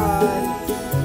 on.